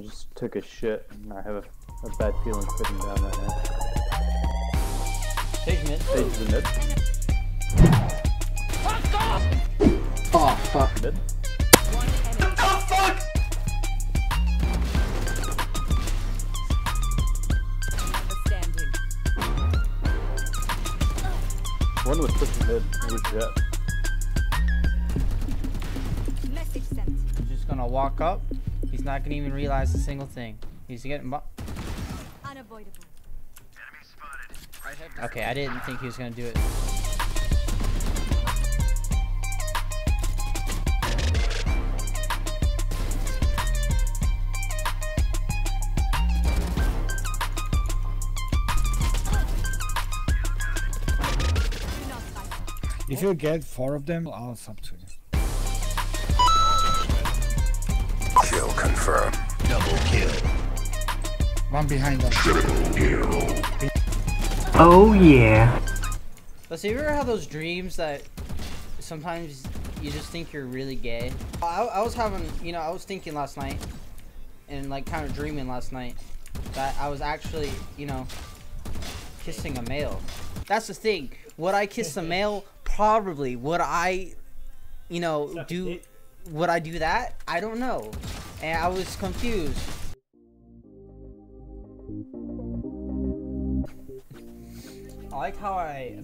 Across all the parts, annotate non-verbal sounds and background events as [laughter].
I just took a shit and I have a, a bad feeling sitting down right now. Take mid. Stage the oh, mid. Oh, fuck. Mid. Standing. One was pushing mid. It was Jett. Message sent. Just gonna walk up. He's not gonna even realize a single thing. He's getting. bu- Unavoidable. Okay, I didn't think he was gonna do it. Do not fight. If you get four of them, I'll sub to One behind us. Oh yeah. But so you ever have those dreams that sometimes you just think you're really gay? I, I was having, you know, I was thinking last night, and like kind of dreaming last night that I was actually, you know, kissing a male. That's the thing. Would I kiss a male? Probably. Would I, you know, do? Would I do that? I don't know. And I was confused. I like how I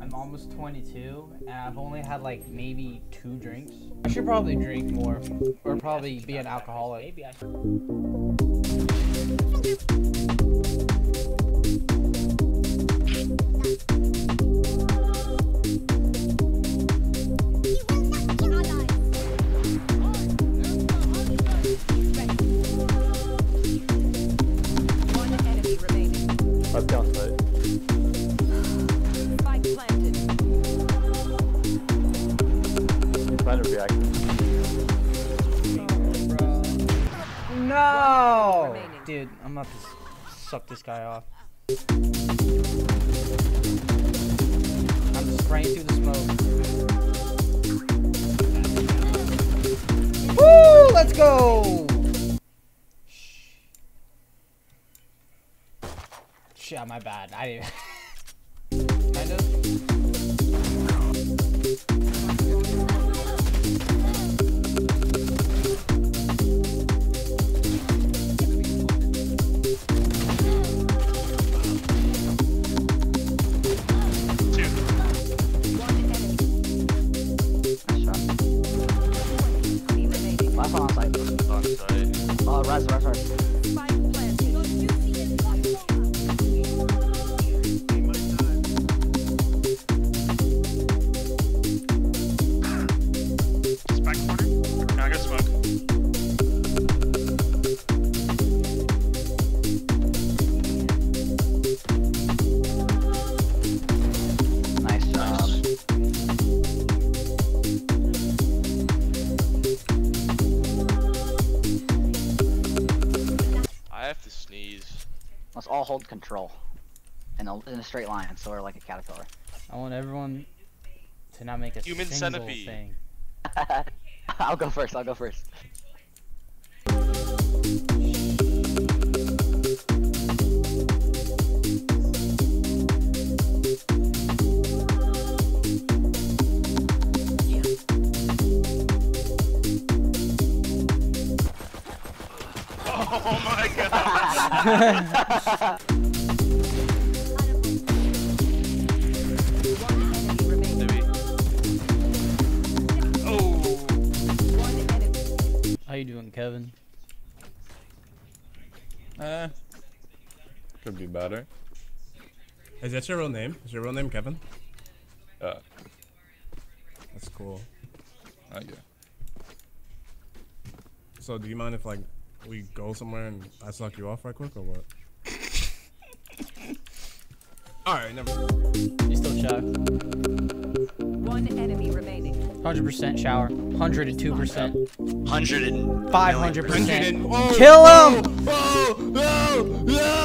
I'm almost 22 and I've only had like maybe two drinks. I should probably drink more or probably be an alcoholic. Maybe I One Oh, no! Dude, I'm about to suck this guy off. I'm spraying through the smoke. Woo! Let's go! Shit, my bad. I didn't. [laughs] kind of. Let's all hold control. In a, in a straight line, so we're like a caterpillar. I want everyone to not make a Human single centipede. thing. [laughs] I'll go first, I'll go first. [laughs] Oh my god! One enemy remaining. Maybe. Oh! How you doing, Kevin? Uh, could be better. Is that your real name? Is your real name Kevin? Uh, That's cool. uh, yeah. So, do you mind if like we go somewhere and I suck you off right quick or what? All right, never. You still shy? One enemy remaining. 100% shower. 102%. Hundred and 500%. Oh, Kill him! Oh, no, no,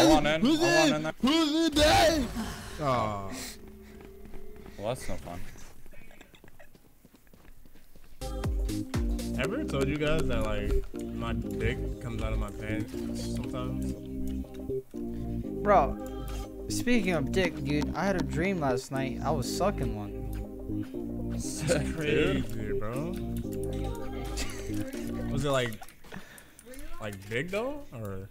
I want in. I want. Who's the day? Oh, ever told you guys that like my dick comes out of my pants sometimes? Bro, speaking of dick, dude, I had a dream last night. I was sucking one. That's [laughs] crazy, bro. Was it like like big though, or?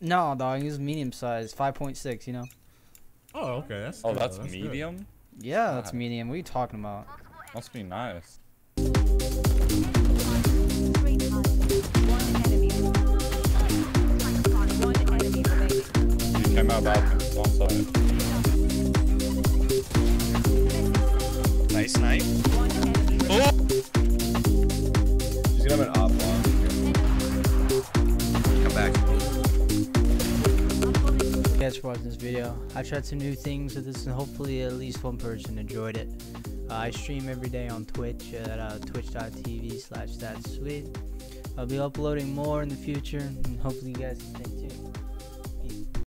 No, dog, he was medium size, 5.6, you know? Oh, okay. That's Oh, good, that's good. medium. Yeah, that's medium. What are you talking about? Must be nice. Balcony. One side. Nice night. One enemy. She's gonna have an op long. Come back. Thank you guys for watching this video. I tried some new things with this and hopefully at least one person enjoyed it. Uh, I stream every day on Twitch at uh, twitch.tv slash that's sweet. I'll be uploading more in the future and hopefully you guys can stay tuned.